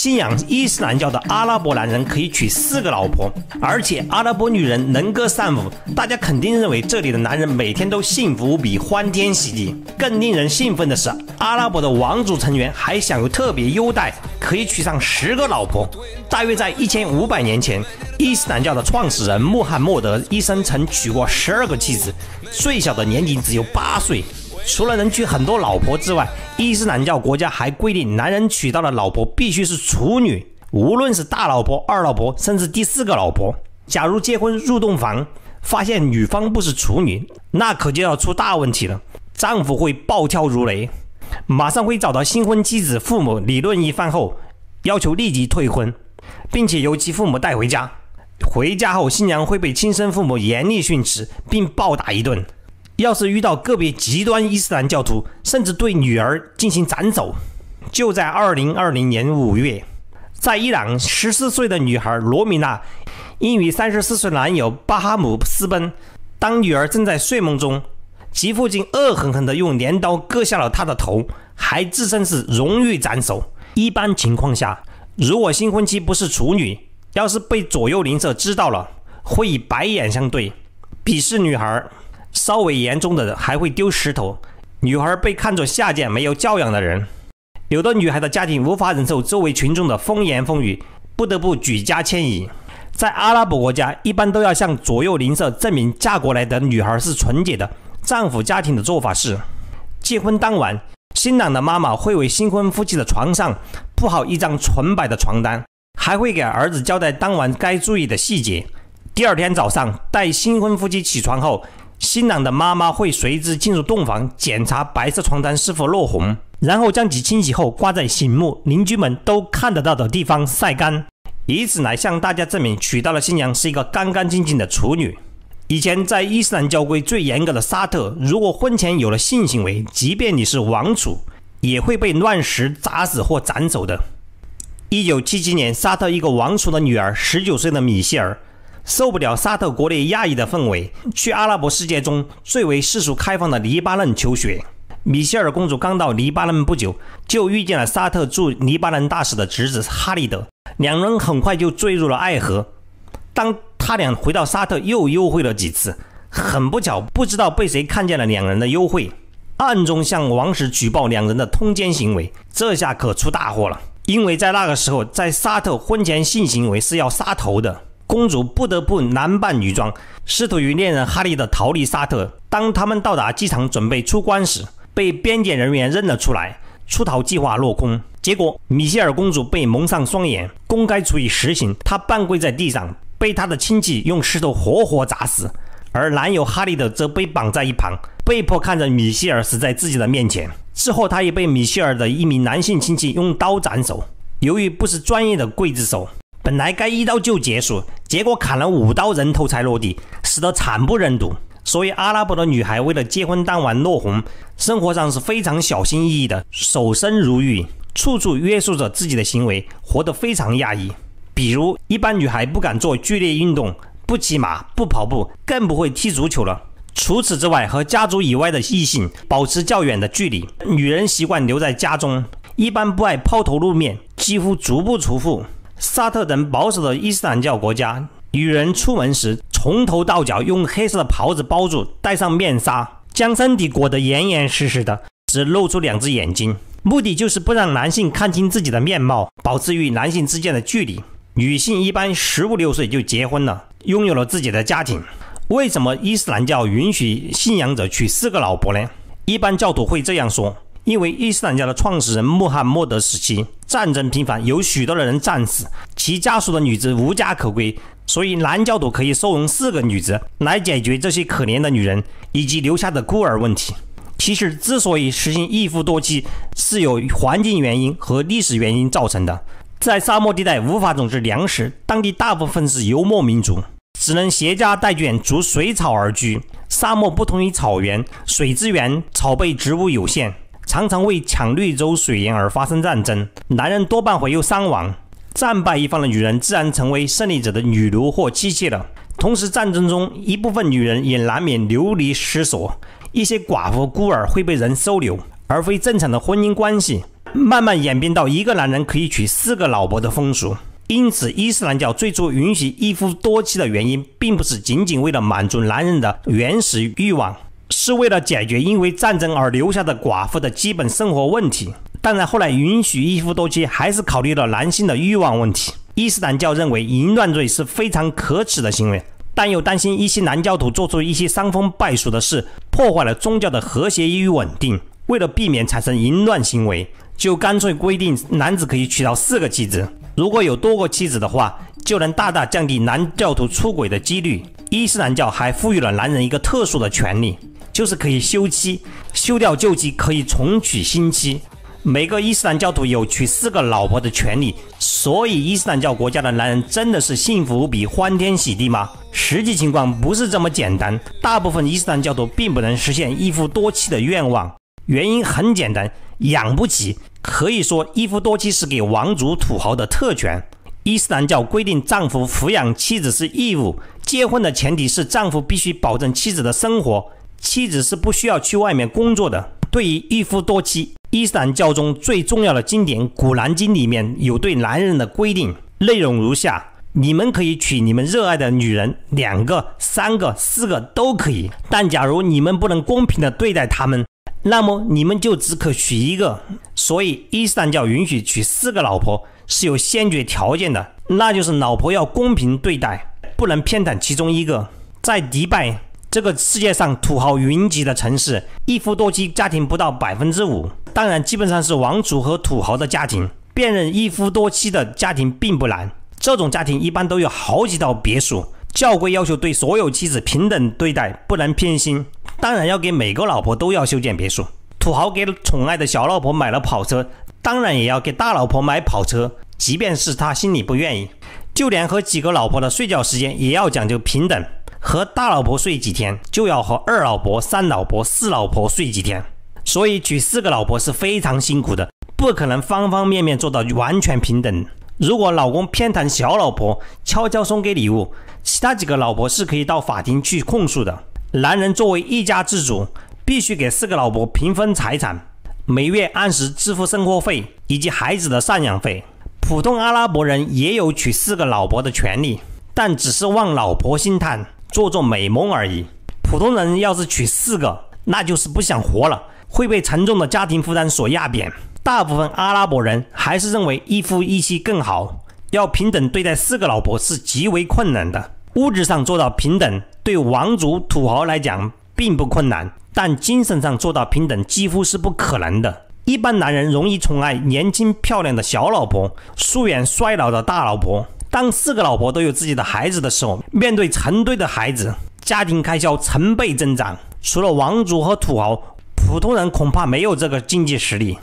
信仰伊斯兰教的阿拉伯男人可以娶四个老婆，而且阿拉伯女人能歌善舞。大家肯定认为这里的男人每天都幸福无比、欢天喜地。更令人兴奋的是，阿拉伯的王族成员还享有特别优待，可以娶上十个老婆。大约在一千五百年前，伊斯兰教的创始人穆罕默德一生曾娶过十二个妻子，最小的年龄只有八岁。除了能娶很多老婆之外，伊斯兰教国家还规定，男人娶到的老婆必须是处女，无论是大老婆、二老婆，甚至第四个老婆。假如结婚入洞房，发现女方不是处女，那可就要出大问题了。丈夫会暴跳如雷，马上会找到新婚妻子父母理论一番后，要求立即退婚，并且由其父母带回家。回家后，新娘会被亲生父母严厉训斥，并暴打一顿。要是遇到个别极端伊斯兰教徒，甚至对女儿进行斩首。就在二零二零年五月，在伊朗，十四岁的女孩罗米娜因与三十四岁男友巴哈姆私奔，当女儿正在睡梦中，其父亲恶狠狠地用镰刀割下了她的头，还自称是荣誉斩首。一般情况下，如果新婚妻不是处女，要是被左右邻舍知道了，会以白眼相对，鄙视女孩。稍微严重的还会丢石头，女孩被看作下贱、没有教养的人。有的女孩的家庭无法忍受周围群众的风言风语，不得不举家迁移。在阿拉伯国家，一般都要向左右邻舍证明嫁过来的女孩是纯洁的。丈夫家庭的做法是：结婚当晚，新郎的妈妈会为新婚夫妻的床上铺好一张纯白的床单，还会给儿子交代当晚该注意的细节。第二天早上，待新婚夫妻起床后，新郎的妈妈会随之进入洞房，检查白色床单是否落红，然后将其清洗后挂在醒目、邻居们都看得到的地方晒干，以此来向大家证明娶到的新娘是一个干干净净的处女。以前在伊斯兰教规最严格的沙特，如果婚前有了性行为，即便你是王储，也会被乱石砸死或斩首的。一九七七年，沙特一个王储的女儿，十九岁的米歇尔。受不了沙特国内压抑的氛围，去阿拉伯世界中最为世俗开放的黎巴嫩求学。米歇尔公主刚到黎巴嫩不久，就遇见了沙特驻黎巴嫩大使的侄子哈利德，两人很快就坠入了爱河。当他俩回到沙特，又幽会了几次。很不巧，不知道被谁看见了两人的幽会，暗中向王室举报两人的通奸行为。这下可出大祸了，因为在那个时候，在沙特婚前性行为是要杀头的。公主不得不男扮女装，试图与恋人哈利的逃离沙特。当他们到达机场准备出关时，被边检人员认了出来，出逃计划落空。结果，米歇尔公主被蒙上双眼，公开处以实刑。她半跪在地上，被她的亲戚用石头活活砸死，而男友哈利德则被绑在一旁，被迫看着米歇尔死在自己的面前。之后，他也被米歇尔的一名男性亲戚用刀斩首。由于不是专业的刽子手。本来该一刀就结束，结果砍了五刀，人头才落地，死得惨不忍睹。所以，阿拉伯的女孩为了结婚当晚落红，生活上是非常小心翼翼的，守身如玉，处处约束着自己的行为，活得非常压抑。比如，一般女孩不敢做剧烈运动，不骑马，不跑步，更不会踢足球了。除此之外，和家族以外的异性保持较远的距离。女人习惯留在家中，一般不爱抛头露面，几乎足不出户。沙特等保守的伊斯兰教国家，女人出门时从头到脚用黑色的袍子包住，戴上面纱，将身体裹得严严实实的，只露出两只眼睛，目的就是不让男性看清自己的面貌，保持与男性之间的距离。女性一般十五六岁就结婚了，拥有了自己的家庭。为什么伊斯兰教允许信仰者娶四个老婆呢？一般教徒会这样说。因为伊斯兰教的创始人穆罕默德时期战争频繁，有许多的人战死，其家属的女子无家可归，所以南教徒可以收容四个女子来解决这些可怜的女人以及留下的孤儿问题。其实，之所以实行一夫多妻，是有环境原因和历史原因造成的。在沙漠地带无法种植粮食，当地大部分是游牧民族，只能携家带眷逐水草而居。沙漠不同于草原，水资源、草被植物有限。常常为抢绿洲水源而发生战争，男人多半会有伤亡，战败一方的女人自然成为胜利者的女奴或妻妾了。同时，战争中一部分女人也难免流离失所，一些寡妇孤儿会被人收留，而非正常的婚姻关系。慢慢演变到一个男人可以娶四个老婆的风俗。因此，伊斯兰教最初允许一夫多妻的原因，并不是仅仅为了满足男人的原始欲望，是为了解决因为战争而留下的寡妇的基本生活问题。当然，后来允许一夫多妻，还是考虑了男性的欲望问题。伊斯兰教认为淫乱罪是非常可耻的行为，但又担心一些男教徒做出一些伤风败俗的事，破坏了宗教的和谐与稳定。为了避免产生淫乱行为，就干脆规定男子可以娶到四个妻子。如果有多个妻子的话，就能大大降低男教徒出轨的几率。伊斯兰教还赋予了男人一个特殊的权利，就是可以休妻，休掉旧妻可以重娶新妻。每个伊斯兰教徒有娶四个老婆的权利，所以伊斯兰教国家的男人真的是幸福无比、欢天喜地吗？实际情况不是这么简单。大部分伊斯兰教徒并不能实现一夫多妻的愿望，原因很简单，养不起。可以说，一夫多妻是给王族土豪的特权。伊斯兰教规定，丈夫抚养妻子是义务。结婚的前提是丈夫必须保证妻子的生活，妻子是不需要去外面工作的。对于一夫多妻，伊斯兰教中最重要的经典《古兰经》里面有对男人的规定，内容如下：你们可以娶你们热爱的女人，两个、三个、四个都可以。但假如你们不能公平的对待她们，那么你们就只可娶一个，所以伊斯兰教允许娶四个老婆是有先决条件的，那就是老婆要公平对待，不能偏袒其中一个。在迪拜这个世界上土豪云集的城市，一夫多妻家庭不到百分之五，当然基本上是王族和土豪的家庭。辨认一夫多妻的家庭并不难，这种家庭一般都有好几套别墅。教规要求对所有妻子平等对待，不能偏心。当然要给每个老婆都要修建别墅。土豪给宠爱的小老婆买了跑车，当然也要给大老婆买跑车，即便是他心里不愿意。就连和几个老婆的睡觉时间也要讲究平等，和大老婆睡几天，就要和二老婆、三老婆、四老婆睡几天。所以娶四个老婆是非常辛苦的，不可能方方面面做到完全平等。如果老公偏袒小老婆，悄悄送给礼物，其他几个老婆是可以到法庭去控诉的。男人作为一家之主，必须给四个老婆平分财产，每月按时支付生活费以及孩子的赡养费。普通阿拉伯人也有娶四个老婆的权利，但只是望老婆心叹，做做美梦而已。普通人要是娶四个，那就是不想活了，会被沉重的家庭负担所压扁。大部分阿拉伯人还是认为一夫一妻更好，要平等对待四个老婆是极为困难的。物质上做到平等。对王族土豪来讲并不困难，但精神上做到平等几乎是不可能的。一般男人容易宠爱年轻漂亮的小老婆，疏远衰老的大老婆。当四个老婆都有自己的孩子的时候，面对成堆的孩子，家庭开销成倍增长。除了王族和土豪，普通人恐怕没有这个经济实力。